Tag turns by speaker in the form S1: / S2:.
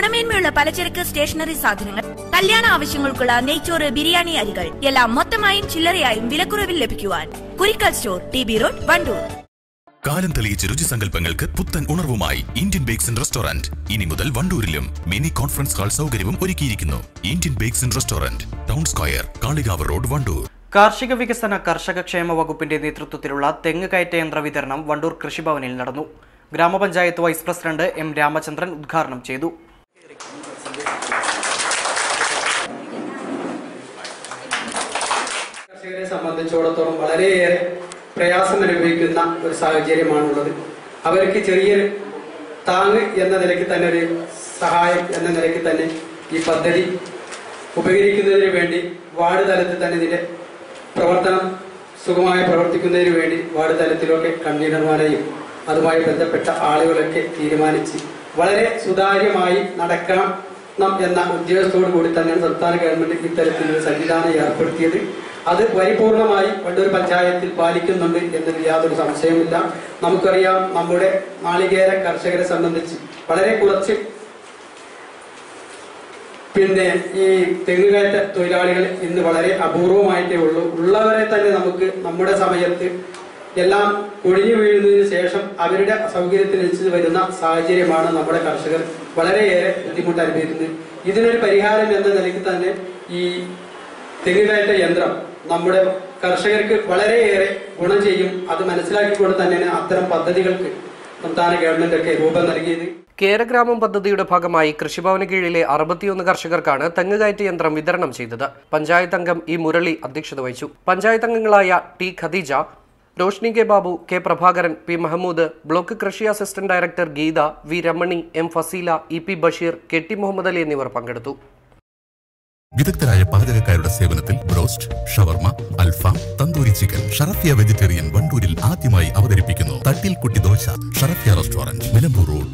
S1: ഗുണമേന്മയുള്ള പലചരക്ക് സ്റ്റേഷനറി സാധനങ്ങൾ കല്യാണ ആവശ്യങ്ങൾക്കുള്ള നെയ്ച്ചോറ് ബിരിയാണി അരികൾ എല്ലാം മൊത്തമായും ചില്ലറയായും വിലക്കുറവിൽ ലഭിക്കുവാൻ Kurikkal store T B road Wandoor.
S2: കാലം തെളിയിച്ച രുചിസങ്കല്പങ്ങൾക്ക് പുത്തൻ ഉണർവുമായി ഇന്ത്യൻ ബേക്സ് ആൻഡ് റെസ്റ്റോറന്റ്. ഇനി മുതൽ വണ്ടൂരിലും മിനി കോൺഫറൻസ് ഹാൾ സൗകര്യവും ഒരുക്കിയിരിക്കുന്നു. Indian bakes and restaurant town square Kalikavu road Wandoor.
S3: കാർഷിക വികസന കർഷക ക്ഷേമ വകുപ്പിന്റെ നേതൃത്വത്തിലുള്ള തെങ്ങ് കയറ്റ യന്ത്ര വിതരണം വണ്ടൂർ കൃഷിഭവനിൽ നടന്നു. ഗ്രാമപഞ്ചായത്ത് വൈസ് പ്രസിഡന്റ് എം രാമചന്ദ്രൻ ഉദ്ഘാടനം ചെയ്തു
S4: കർഷകരെ സംബന്ധിച്ചിടത്തോളം വളരെയേറെ പ്രയാസം അനുഭവിക്കുന്ന ഒരു സാഹചര്യമാണുള്ളത്. അവർക്ക് ചെറിയൊരു താങ് എന്ന നിലയ്ക്ക് തന്നെ ഒരു സഹായം എന്ന നിലയ്ക്ക് തന്നെ ഈ പദ്ധതി ഉപകരിക്കുന്നതിന് വേണ്ടി വാർഡ് തലത്തിൽ തന്നെ ഇതിന്റെ പ്രവർത്തനം സുഖമായി പ്രവർത്തിക്കുന്നതിന് വേണ്ടി വാർഡ് തലത്തിലൊക്കെ കൺവീനർമാരെയും അതുമായി ബന്ധപ്പെട്ട ആളുകളൊക്കെ തീരുമാനിച്ച് വളരെ സുതാര്യമായി നടക്കണം എന്ന ഉദ്യോഗസ്ഥോടു കൂടി തന്നെയാണ് സംസ്ഥാന ഗവൺമെന്റ് ഇത്തരത്തിലൊരു സംവിധാനം ഏർപ്പെടുത്തിയത്. അത് പരിപൂർണമായി വണ്ടൂർ പഞ്ചായത്തിൽ പാലിക്കുന്നുണ്ട് എന്നതിൽ യാതൊരു സംശയമില്ല നമുക്കറിയാം നമ്മുടെ നാളികേര കർഷകരെ സംബന്ധിച്ച് വളരെ കുറച്ച് പിന്നെ ഈ തെങ്ങുകയറ്റ തൊഴിലാളികൾ ഇന്ന് വളരെ അപൂർവമായിട്ടേ ഉള്ളൂ. ഉള്ളവരെ തന്നെ നമുക്ക് നമ്മുടെ സമയത്ത് എല്ലാം കൊഴിഞ്ഞു വീഴുന്നതിന് ശേഷം അവരുടെ സൗകര്യത്തിനനുസരിച്ച് വരുന്ന സാഹചര്യമാണ് നമ്മുടെ കർഷകർ വളരെയേറെ ബുദ്ധിമുട്ട് അനുഭവിക്കുന്നത് ഇതിനൊരു പരിഹാരം എന്ന നിലയ്ക്ക് തന്നെ ഈ തെങ്ങുകയറ്റ യന്ത്രം നമ്മുടെ കർഷകർക്ക് വളരെയേറെ ഗുണം ചെയ്യും. അത് മനസ്സിലാക്കിക്കൊണ്ട് തന്നെയാണ് അത്തരം പദ്ധതികൾക്ക് സംസ്ഥാന ഗവൺമെന്റ് ഒക്കെ രൂപം നൽകിയത്.
S3: കേരഗ്രാമം പദ്ധതിയുടെ ഭാഗമായി കൃഷിഭവന് കീഴിലെ അറുപത്തിയൊന്ന് കർഷകർക്കാണ് തെങ്ങുകയറ്റ യന്ത്രം വിതരണം ചെയ്തത്. പഞ്ചായത്ത് അംഗം ഇ മുരളി അധ്യക്ഷത വഹിച്ചു. പഞ്ചായത്ത് അംഗങ്ങളായ T Khadeeja Roshni K Babu K Prabhakaran P Mahmood block കൃഷി assistant director Geetha V Ramani M Fazeela E P Basheer K T Muhammad Ali എന്നിവർ പങ്കെടുത്തു.
S2: വിദഗ്ധരായ പാചകക്കാരുടെ സേവനത്തിൽ ബ്രോസ്റ്റ് ഷവർമ അൽഫാം തന്തൂരി ചിക്കൻ ഷറഫിയ വെജിറ്റേറിയൻ വണ്ടൂരിൽ ആദ്യമായി അവതരിപ്പിക്കുന്നു തട്ടിൽ കുട്ടി ദോശ ഷറഫിയ റെസ്റ്റോറന്റ് നിലമ്പൂർ റോഡ്.